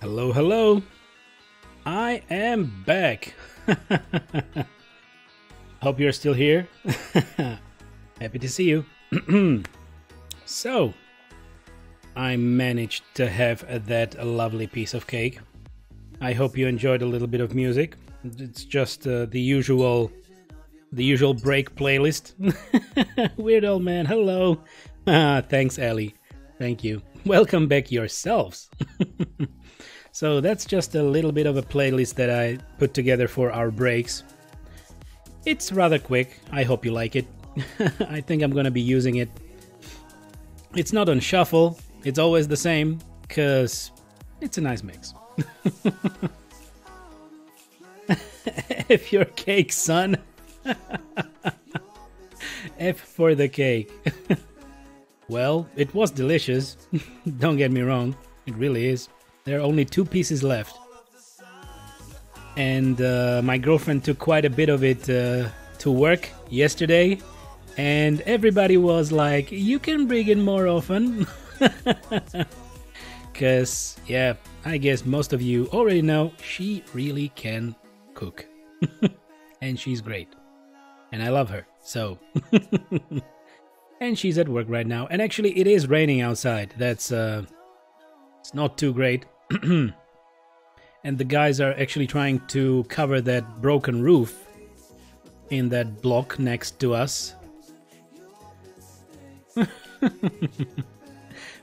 Hello, hello. I am back. Hope you're still here. Happy to see you. so, I managed to have that lovely piece of cake. I hope you enjoyed a little bit of music. It's just uh, the usual the usual break playlist. Weird old man, hello. Ah, thanks, Ellie. Thank you. Welcome back yourselves. So that's just a little bit of a playlist that I put together for our breaks. It's rather quick. I hope you like it. I think I'm gonna be using it. It's not on shuffle. It's always the same because it's a nice mix. F your cake, son. F for the cake. well, it was delicious. Don't get me wrong. It really is. There are only two pieces left. And uh, my girlfriend took quite a bit of it uh, to work yesterday. And everybody was like, you can bring it more often. Because, yeah, I guess most of you already know she really can cook. and she's great. And I love her. So. and she's at work right now. And actually, it is raining outside. That's, uh, it's not too great. and the guys are actually trying to cover that broken roof in that block next to us.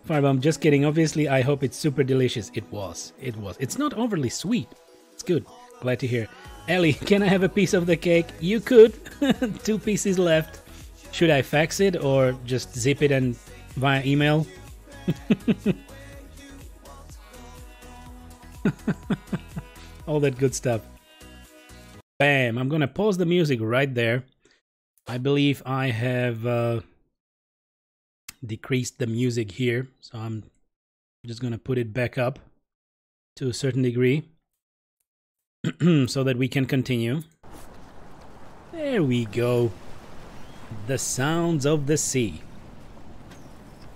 Firebomb, just kidding. Obviously, I hope it's super delicious. It was. It was. It's not overly sweet. It's good. Glad to hear. Ellie, can I have a piece of the cake? You could. Two pieces left. Should I fax it or just zip it and via email? All that good stuff. Bam! I'm gonna pause the music right there. I believe I have uh, decreased the music here, so I'm just gonna put it back up to a certain degree so that we can continue. There we go. The sounds of the sea.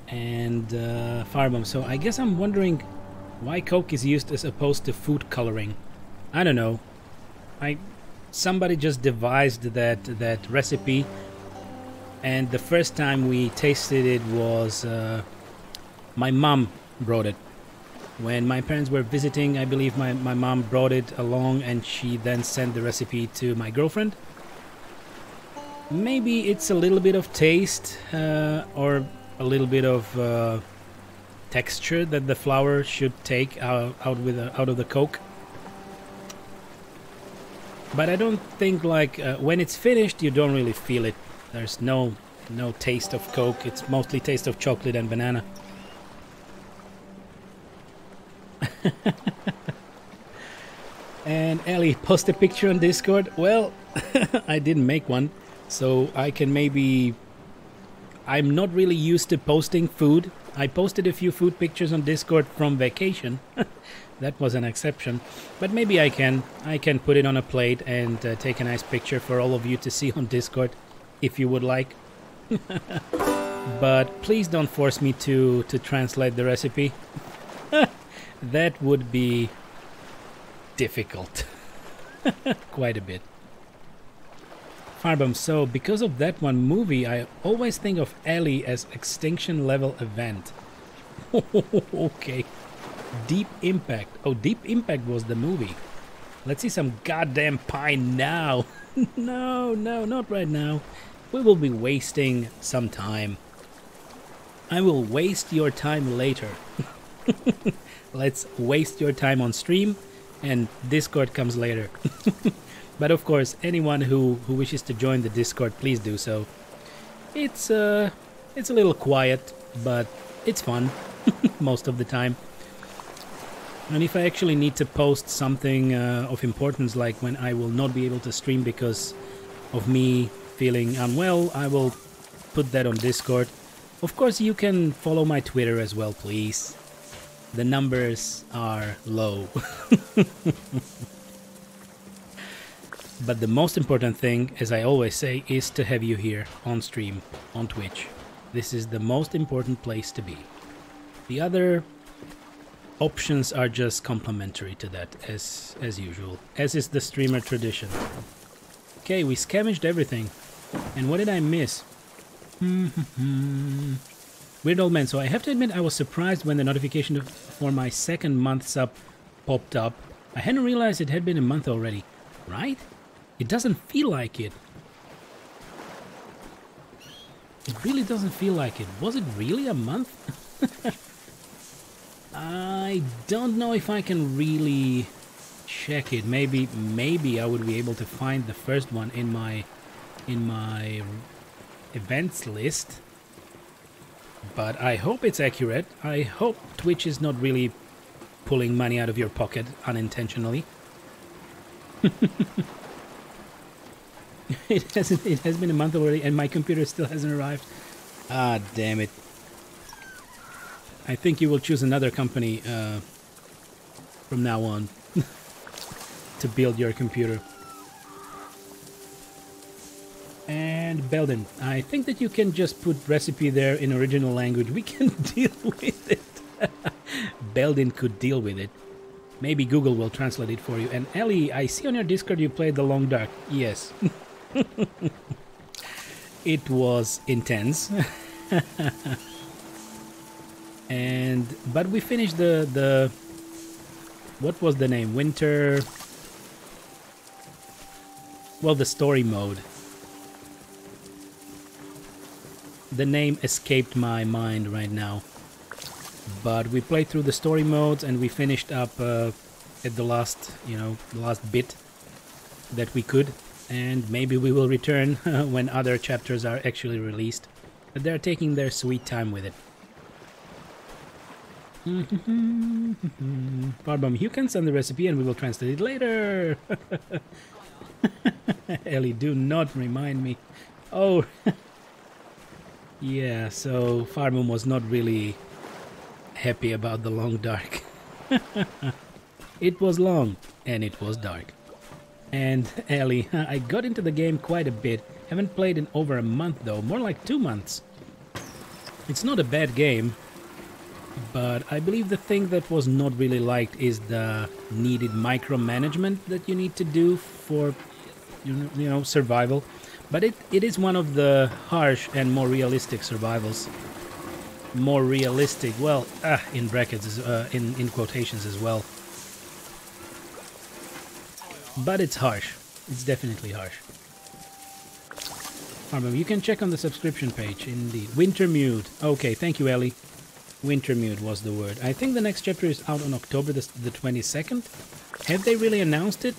And uh, firebomb. So I guess I'm wondering why Coke is used as opposed to food coloring. I don't know. I somebody just devised that that recipe, and the first time we tasted it was uh, my mom brought it when my parents were visiting. I believe my my mom brought it along, and she then sent the recipe to my girlfriend. Maybe it's a little bit of taste uh, or a little bit of uh, texture that the flour should take out, out with a, out of the coke. But I don't think like uh, when it's finished you don't really feel it. There's no no taste of coke. It's mostly taste of chocolate and banana. And Ellie post a picture on discord. Well I didn't make one so I can maybe I'm not really used to posting food I posted a few food pictures on discord from vacation that was an exception. But maybe I can. I can put it on a plate and uh, take a nice picture for all of you to see on Discord, if you would like. but please don't force me to, to translate the recipe. that would be difficult. Quite a bit. Firebomb, so because of that one movie, I always think of Ellie as extinction level event. okay. Deep Impact. Oh, Deep Impact was the movie. Let's see some goddamn pie now. no, no, not right now. We will be wasting some time. I will waste your time later. Let's waste your time on stream and Discord comes later. But of course, anyone who, who wishes to join the Discord, please do so. It's uh it's a little quiet, but it's fun most of the time. And if I actually need to post something uh, of importance, like when I will not be able to stream because of me feeling unwell, I will put that on Discord. Of course, you can follow my Twitter as well, please. The numbers are low. but the most important thing, as I always say, is to have you here on stream, on Twitch. This is the most important place to be. The other options are just complementary to that, as as usual, as is the streamer tradition. Okay, we scavenged everything. And what did I miss? Weird old man. So I have to admit, I was surprised when the notification for my second month sub popped up. I hadn't realized it had been a month already. Right? It doesn't feel like it. It really doesn't feel like it. Was it really a month? I don't know if I can really check it. Maybe maybe I would be able to find the first one in my in my events list. But I hope it's accurate. I hope Twitch is not really pulling money out of your pocket unintentionally. it hasn't it has been a month already and my computer still hasn't arrived. Ah damn it. I think you will choose another company uh, from now on to build your computer. And Belden, I think that you can just put recipe there in original language. We can deal with it. Belden could deal with it. Maybe Google will translate it for you. And Ellie, I see on your Discord you played The Long Dark. Yes. it was intense. and but we finished the the what was the name? Winter well the story mode. The name escaped my mind right now. But we played through the story modes and we finished up uh, at the last you know the last bit that we could and maybe we will return uh, when other chapters are actually released but they're taking their sweet time with it Firebomb, you can send the recipe and we will translate it later. Ellie, do not remind me. Oh, yeah, so Firebomb was not really happy about the long dark. it was long and it was dark. And Ellie, I got into the game quite a bit. Haven't played in over a month though, more like two months. It's not a bad game, but I believe the thing that was not really liked is the needed micromanagement that you need to do for you know survival but it, it is one of the harsh and more realistic survivals more realistic well ah, in brackets uh, in, in quotations as well but it's harsh it's definitely harsh Remember, you can check on the subscription page in indeed Wintermute okay thank you Ellie Wintermute was the word. I think the next chapter is out on October the, the 22nd. Have they really announced it?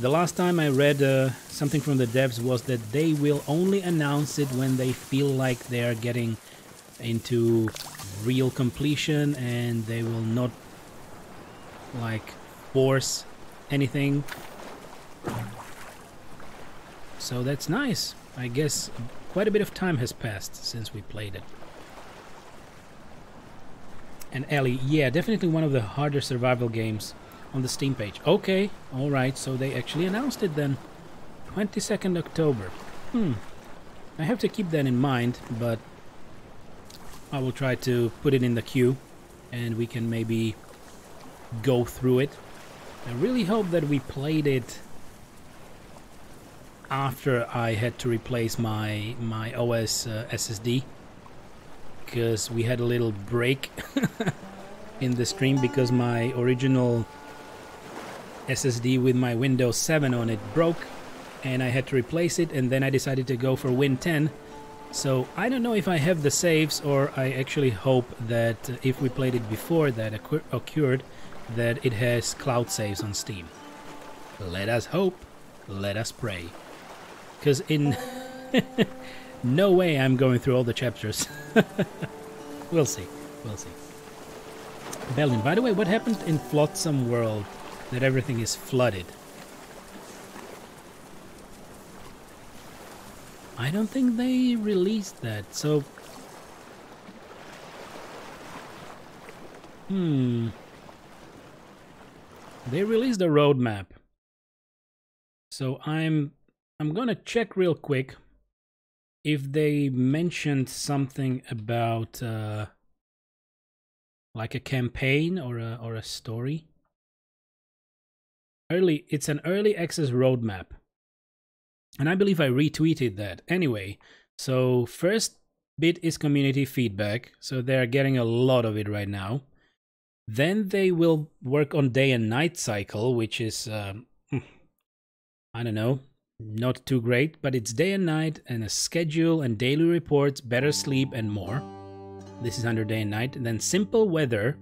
The last time I read uh, something from the devs was that they will only announce it when they feel like they are getting into real completion and they will not like force anything. So that's nice. I guess quite a bit of time has passed since we played it. And Ellie, yeah, definitely one of the harder survival games on the Steam page. Okay, alright, so they actually announced it then. 22nd October. Hmm. I have to keep that in mind, but I will try to put it in the queue and we can maybe go through it. I really hope that we played it after I had to replace my my OS uh, SSD because we had a little break in the stream because my original SSD with my Windows 7 on it broke and I had to replace it and then I decided to go for Win 10 so I don't know if I have the saves or I actually hope that if we played it before that occurred that it has cloud saves on Steam. Let us hope, let us pray. Because in No way I'm going through all the chapters. we'll see. We'll see. Belden, by the way, what happened in Flotsam World that everything is flooded? I don't think they released that, so... Hmm... They released a roadmap. So I'm... I'm gonna check real quick if they mentioned something about uh, like a campaign or a or a story. Early, it's an early access roadmap, and I believe I retweeted that. Anyway, so first bit is community feedback, so they're getting a lot of it right now. Then they will work on day and night cycle, which is um, I don't know, not too great, but it's day and night and a schedule and daily reports, better sleep and more. This is under day and night. And then simple weather,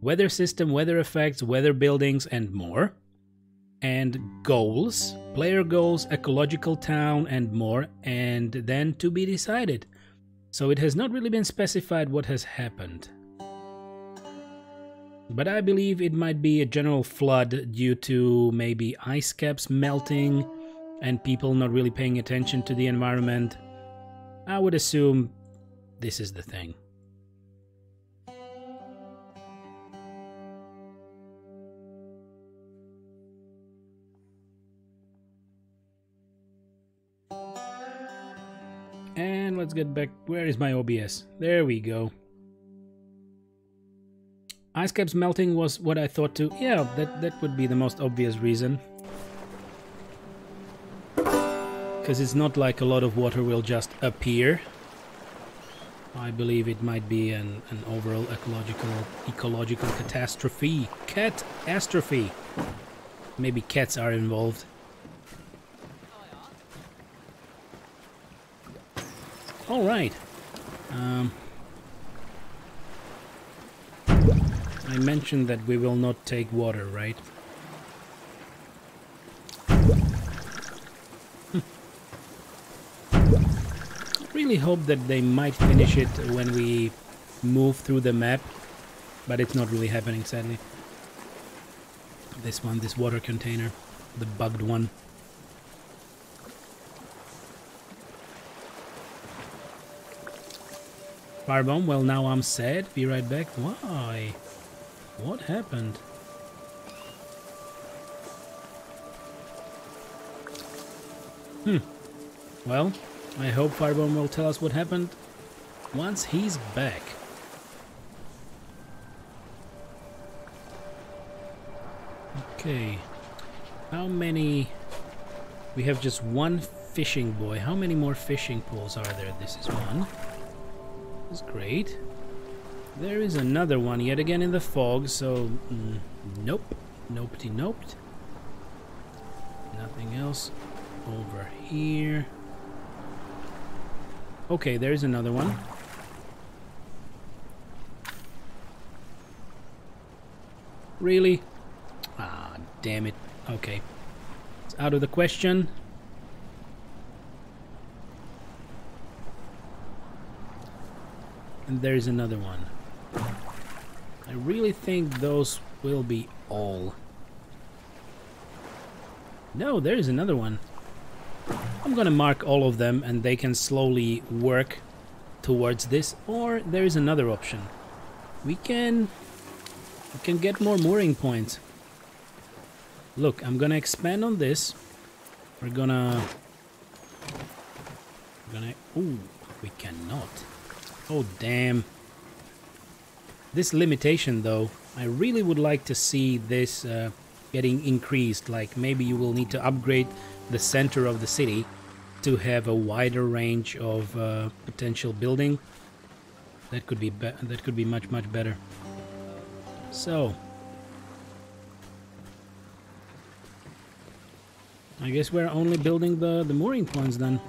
weather system, weather effects, weather buildings and more. And goals, player goals, ecological town and more. And then to be decided. So it has not really been specified what has happened. But I believe it might be a general flood due to maybe ice caps melting and people not really paying attention to the environment. I would assume this is the thing. And let's get back. Where is my OBS? There we go. Ice caps melting was what I thought too. Yeah, that, that would be the most obvious reason. Because it's not like a lot of water will just appear. I believe it might be an, an overall ecological ecological catastrophe. Catastrophe! Maybe cats are involved. Alright. Um, I mentioned that we will not take water, right? Really hope that they might finish it when we move through the map, but it's not really happening, sadly. This one, this water container, the bugged one. Firebomb, well now I'm sad, be right back. Why? What happened? Hmm. Well, I hope Firebomb will tell us what happened once he's back. Okay. How many... We have just one fishing boy. How many more fishing pools are there? This is one. Is great. There is another one yet again in the fog, so mm, nope. Nopety noped. Nothing else over here. Okay, there's another one. Really? Ah, damn it. Okay. It's out of the question. And there's another one. I really think those will be all. No, there is another one. I'm gonna mark all of them and they can slowly work towards this. Or there is another option. We can... We can get more mooring points. Look, I'm gonna expand on this. We're gonna... We're gonna... Ooh, we cannot. Oh, damn. This limitation though, I really would like to see this uh, getting increased. Like maybe you will need to upgrade the center of the city to have a wider range of uh, potential building. That could be, be that could be much much better. So, I guess we're only building the the mooring points then.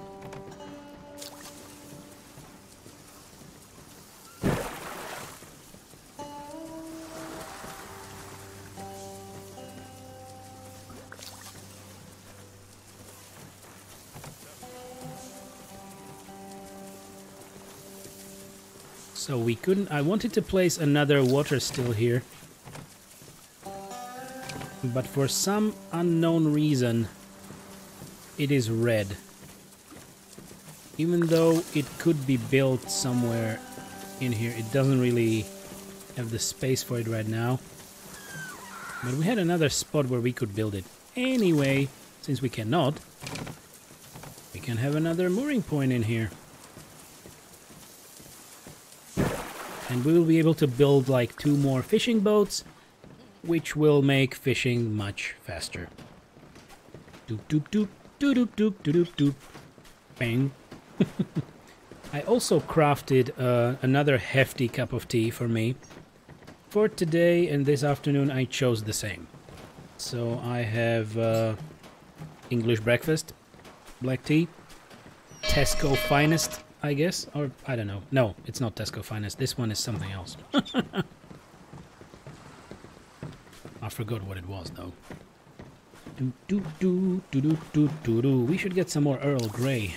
So we couldn't... I wanted to place another water still here. But for some unknown reason, it is red. Even though it could be built somewhere in here, it doesn't really have the space for it right now. But we had another spot where we could build it. Anyway, since we cannot, we can have another mooring point in here. And we will be able to build like two more fishing boats, which will make fishing much faster. Doop doop doop, doop doop doop, doop doop doop. Bang. I also crafted uh, another hefty cup of tea for me. For today and this afternoon I chose the same. So I have uh, English breakfast, black tea, Tesco finest, I guess, or I don't know. No, it's not Tesco finest. This one is something else. I forgot what it was though. Do do do do do do do do. We should get some more Earl Grey.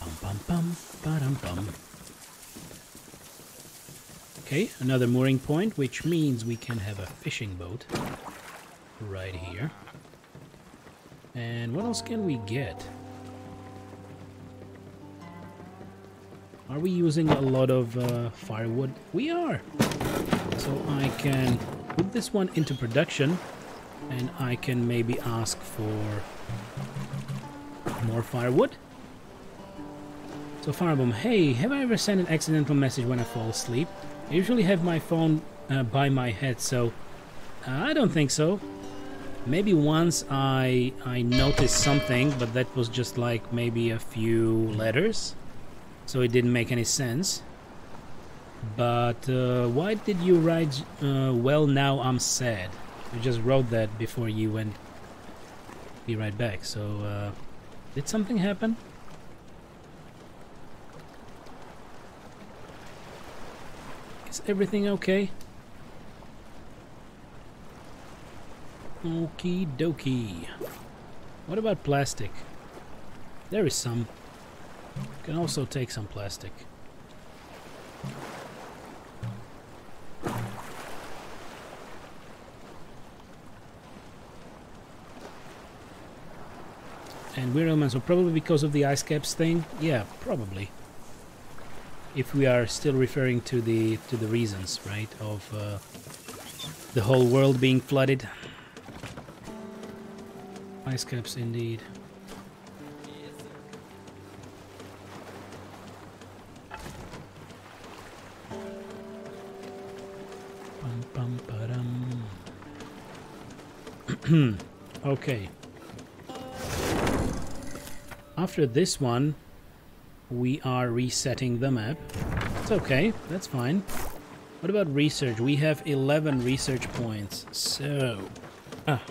Bum bum bum ba bum. Okay, another mooring point, which means we can have a fishing boat right here. And what else can we get? Are we using a lot of uh, firewood? We are! So I can put this one into production and I can maybe ask for more firewood. So Firebomb, hey, have I ever sent an accidental message when I fall asleep? I usually have my phone uh, by my head, so uh, I don't think so. Maybe once I I noticed something, but that was just like maybe a few letters, so it didn't make any sense. But uh, why did you write, uh, well now I'm sad? You just wrote that before you went be right back, so uh, did something happen? Is everything okay? Okie dokie. What about plastic? There is some. Can also take some plastic. And weird so probably because of the ice caps thing? Yeah, probably. If we are still referring to the to the reasons, right, of uh, the whole world being flooded. Ice caps indeed. okay. After this one, we are resetting the map. It's okay, that's fine. What about research? We have 11 research points, so... Ah,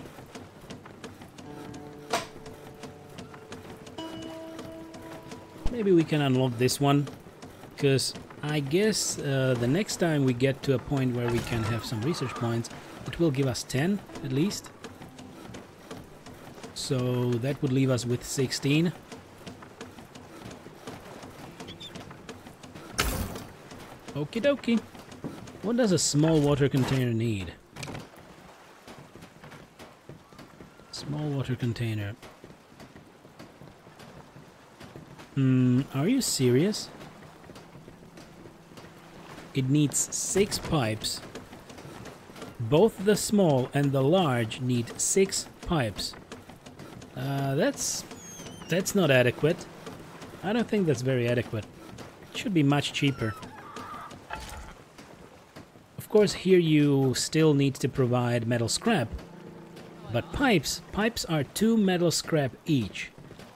Maybe we can unlock this one, because I guess uh, the next time we get to a point where we can have some research points, it will give us 10 at least. So that would leave us with 16. Okie dokie. What does a small water container need? Small water container. Hmm, are you serious? It needs six pipes. Both the small and the large need six pipes. Uh, that's... that's not adequate. I don't think that's very adequate. It should be much cheaper. Of course, here you still need to provide metal scrap. But pipes, pipes are two metal scrap each.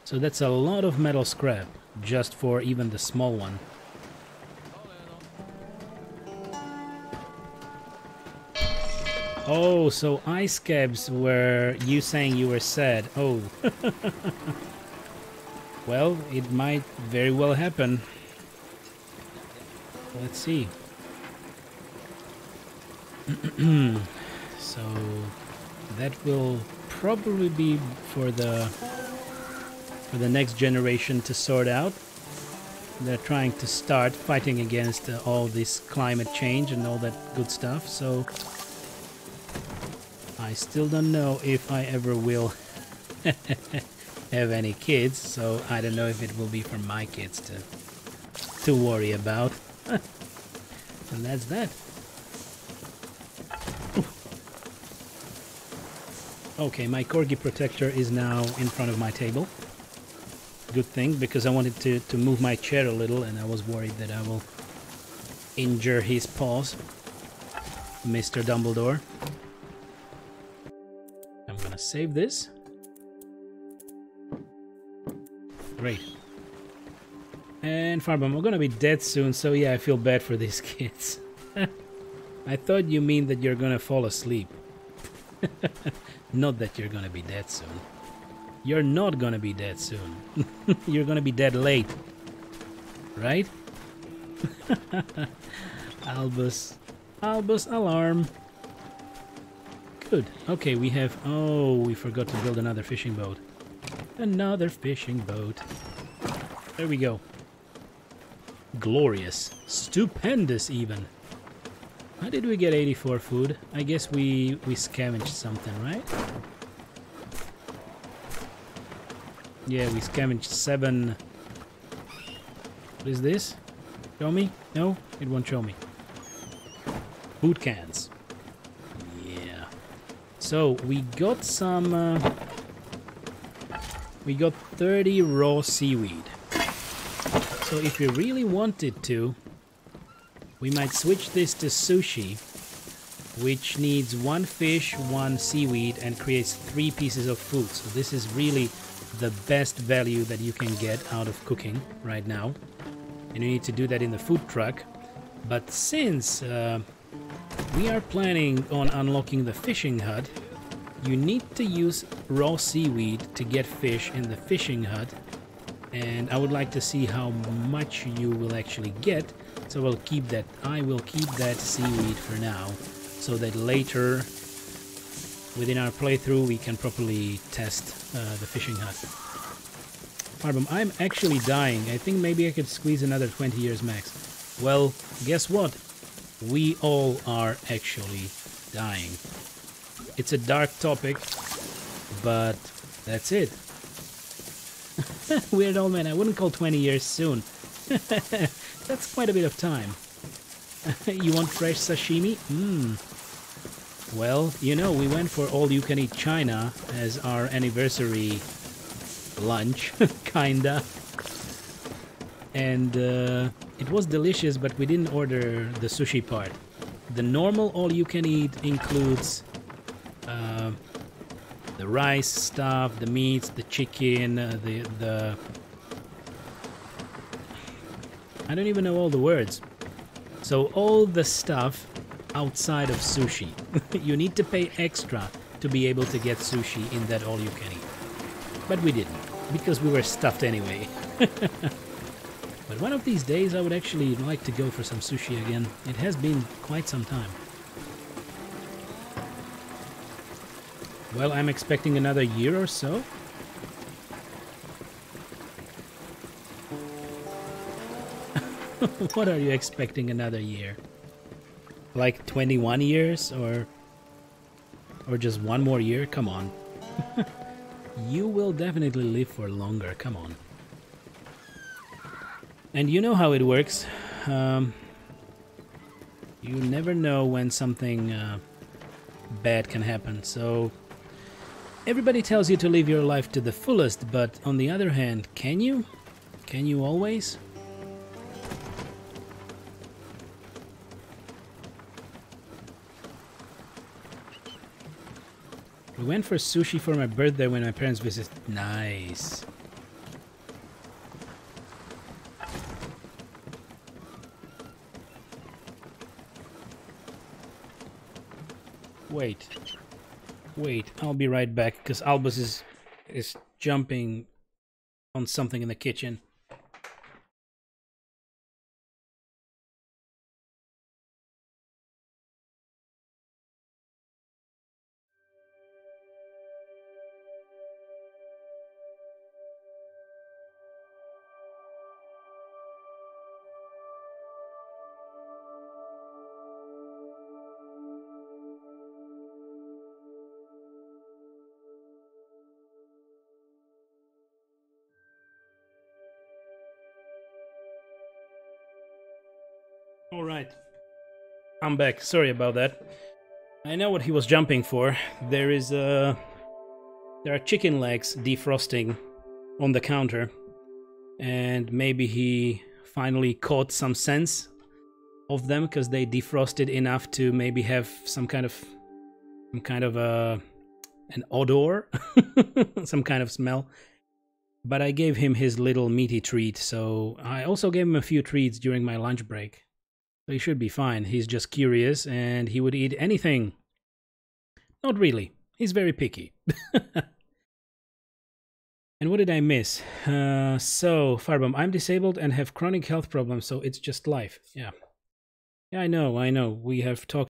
So that's a lot of metal scrap, just for even the small one. Oh, so ice caps were you saying you were sad. Oh. well, it might very well happen. Let's see. so that will probably be for the for the next generation to sort out. They're trying to start fighting against uh, all this climate change and all that good stuff, so I still don't know if I ever will have any kids, so I don't know if it will be for my kids to to worry about. and that's that. Okay, my Corgi protector is now in front of my table. good thing because I wanted to, to move my chair a little and I was worried that I will injure his paws. Mr. Dumbledore. Save this. Great. And Firebomb, we're gonna be dead soon, so yeah, I feel bad for these kids. I thought you mean that you're gonna fall asleep. not that you're gonna be dead soon. You're not gonna be dead soon. you're gonna be dead late. Right? Albus. Albus alarm. Good. Okay, we have... Oh, we forgot to build another fishing boat. Another fishing boat. There we go. Glorious. Stupendous, even. How did we get 84 food? I guess we, we scavenged something, right? Yeah, we scavenged seven... What is this? Show me? No? It won't show me. Food cans. So, we got some... Uh, we got 30 raw seaweed. So if we really wanted to, we might switch this to sushi, which needs one fish, one seaweed, and creates three pieces of food. So this is really the best value that you can get out of cooking right now. And you need to do that in the food truck. But since uh, we are planning on unlocking the fishing hut, you need to use raw seaweed to get fish in the fishing hut. And I would like to see how much you will actually get so we'll keep that. I will keep that seaweed for now, so that later, within our playthrough, we can properly test uh, the fishing hut. Firebomb, I'm actually dying. I think maybe I could squeeze another 20 years max. Well, guess what? We all are actually dying. It's a dark topic, but that's it. Weird old man, I wouldn't call 20 years soon. That's quite a bit of time. you want fresh sashimi? Mmm. Well, you know, we went for all you can eat China as our anniversary lunch, kinda. And uh, it was delicious, but we didn't order the sushi part. The normal all you can eat includes uh, the rice stuff, the meats, the chicken, uh, the the I don't even know all the words. So all the stuff outside of sushi. you need to pay extra to be able to get sushi in that all you can eat. But we didn't, because we were stuffed anyway. but one of these days I would actually like to go for some sushi again. It has been quite some time. Well, I'm expecting another year or so. what are you expecting another year? Like 21 years or or just one more year? Come on. you will definitely live for longer. Come on. And you know how it works. Um, you never know when something uh, bad can happen. So everybody tells you to live your life to the fullest, but on the other hand, can you? Can you always? We went for sushi for my birthday when my parents visited. Nice. Wait. Wait, I'll be right back because Albus is is jumping on something in the kitchen. I'm back. Sorry about that. I know what he was jumping for. There is a... There are chicken legs defrosting on the counter. and maybe he finally caught some sense of them because they defrosted enough to maybe have some kind of some kind of a an odor, some kind of smell. But I gave him his little meaty treat, so I also gave him a few treats during my lunch break. He should be fine. He's just curious and he would eat anything. Not really. He's very picky. and what did I miss? Uh, so, Firebomb, I'm disabled and have chronic health problems, so it's just life. Yeah. Yeah, I know, I know. We have talked